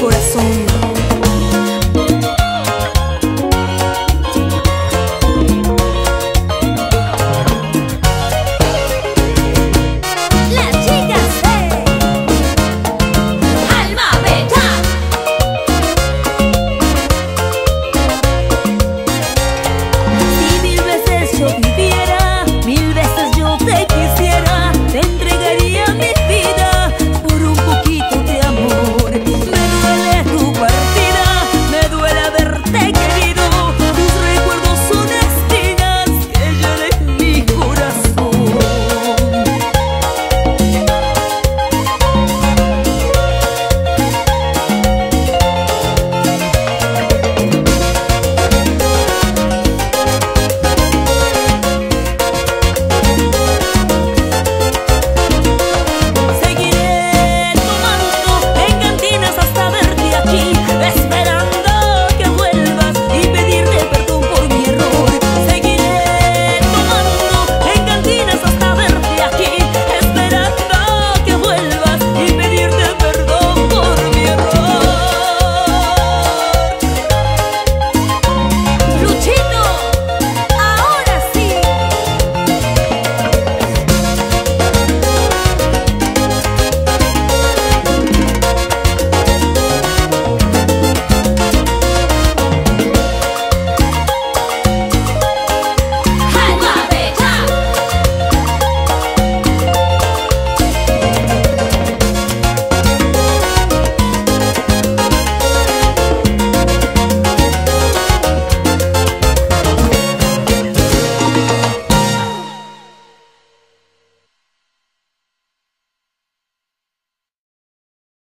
coração.